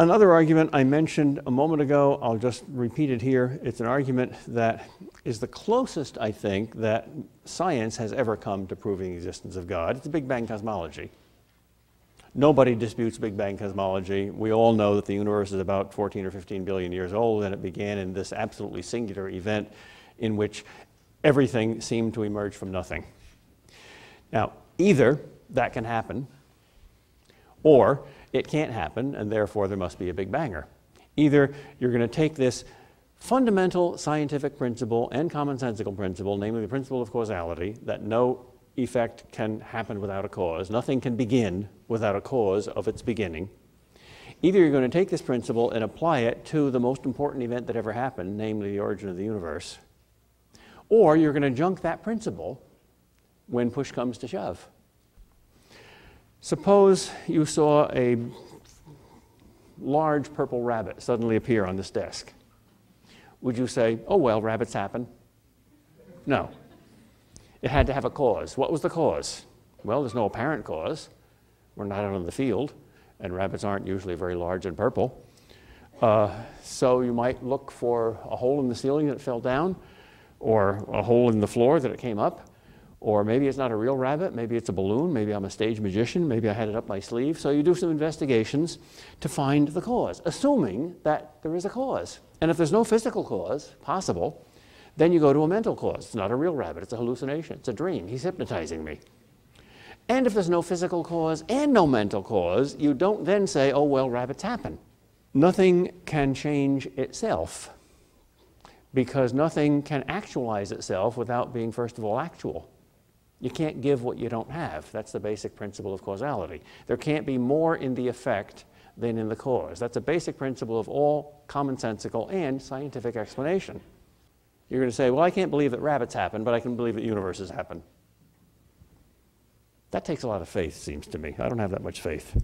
another argument I mentioned a moment ago. I'll just repeat it here. It's an argument that is the closest, I think, that science has ever come to proving the existence of God. It's the Big Bang cosmology. Nobody disputes Big Bang cosmology. We all know that the universe is about 14 or 15 billion years old, and it began in this absolutely singular event in which everything seemed to emerge from nothing. Now, either that can happen, or it can't happen, and therefore there must be a Big Banger. Either you're going to take this fundamental scientific principle and commonsensical principle, namely the principle of causality, that no effect can happen without a cause, nothing can begin without a cause of its beginning. Either you're going to take this principle and apply it to the most important event that ever happened, namely the origin of the universe, or you're going to junk that principle when push comes to shove. Suppose you saw a large purple rabbit suddenly appear on this desk. Would you say, oh, well, rabbits happen? No. It had to have a cause. What was the cause? Well, there's no apparent cause. We're not out on the field, and rabbits aren't usually very large and purple. Uh, so you might look for a hole in the ceiling that fell down, or a hole in the floor that it came up, or maybe it's not a real rabbit, maybe it's a balloon, maybe I'm a stage magician, maybe I had it up my sleeve. So you do some investigations to find the cause, assuming that there is a cause. And if there's no physical cause possible, then you go to a mental cause. It's not a real rabbit, it's a hallucination, it's a dream. He's hypnotizing me. And if there's no physical cause and no mental cause, you don't then say, oh, well, rabbits happen. Nothing can change itself because nothing can actualize itself without being, first of all, actual. You can't give what you don't have. That's the basic principle of causality. There can't be more in the effect than in the cause. That's a basic principle of all commonsensical and scientific explanation. You're going to say, well, I can't believe that rabbits happen, but I can believe that universes happen. That takes a lot of faith, seems to me. I don't have that much faith.